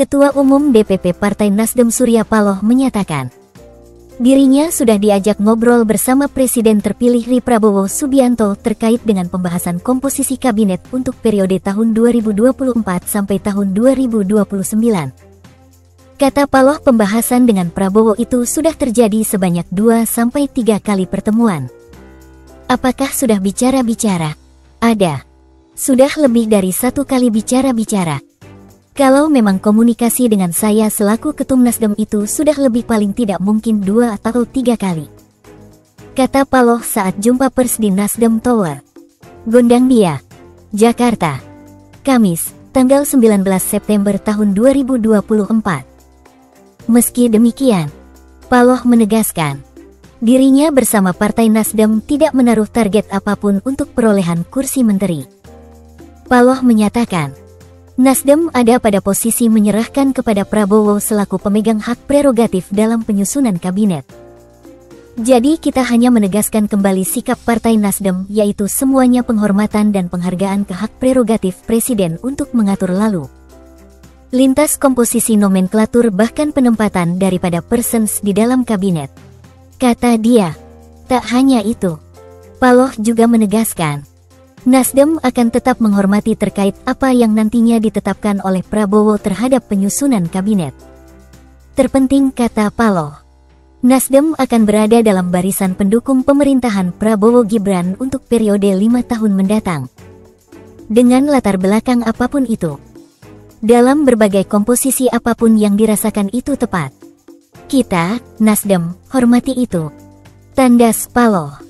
Ketua Umum DPP Partai Nasdem Surya Paloh menyatakan, dirinya sudah diajak ngobrol bersama Presiden terpilih Ri Prabowo Subianto terkait dengan pembahasan komposisi kabinet untuk periode tahun 2024 sampai tahun 2029. Kata Paloh pembahasan dengan Prabowo itu sudah terjadi sebanyak 2 sampai 3 kali pertemuan. Apakah sudah bicara-bicara? Ada. Sudah lebih dari satu kali bicara-bicara. Kalau memang komunikasi dengan saya selaku ketum Nasdem itu sudah lebih paling tidak mungkin dua atau tiga kali. Kata Paloh saat jumpa pers di Nasdem Tower. Gondang Dia, Jakarta. Kamis, tanggal 19 September tahun 2024. Meski demikian, Paloh menegaskan, dirinya bersama Partai Nasdem tidak menaruh target apa pun untuk perolehan kursi menteri. Paloh menyatakan, Nasdem ada pada posisi menyerahkan kepada Prabowo selaku pemegang hak prerogatif dalam penyusunan kabinet. Jadi kita hanya menegaskan kembali sikap Partai Nasdem yaitu semuanya penghormatan dan penghargaan ke hak prerogatif Presiden untuk mengatur lalu. Lintas komposisi nomenklatur bahkan penempatan daripada persons di dalam kabinet. Kata dia, tak hanya itu. Paloh juga menegaskan, Nasdem akan tetap menghormati terkait apa yang nantinya ditetapkan oleh Prabowo terhadap penyusunan kabinet. Terpenting kata Paloh, Nasdem akan berada dalam barisan pendukung pemerintahan Prabowo Gibran untuk periode lima tahun mendatang. Dengan latar belakang apa pun itu. Dalam berbagai komposisi apa pun yang dirasakan itu tepat. Kita, Nasdem, hormati itu. Tandas Paloh.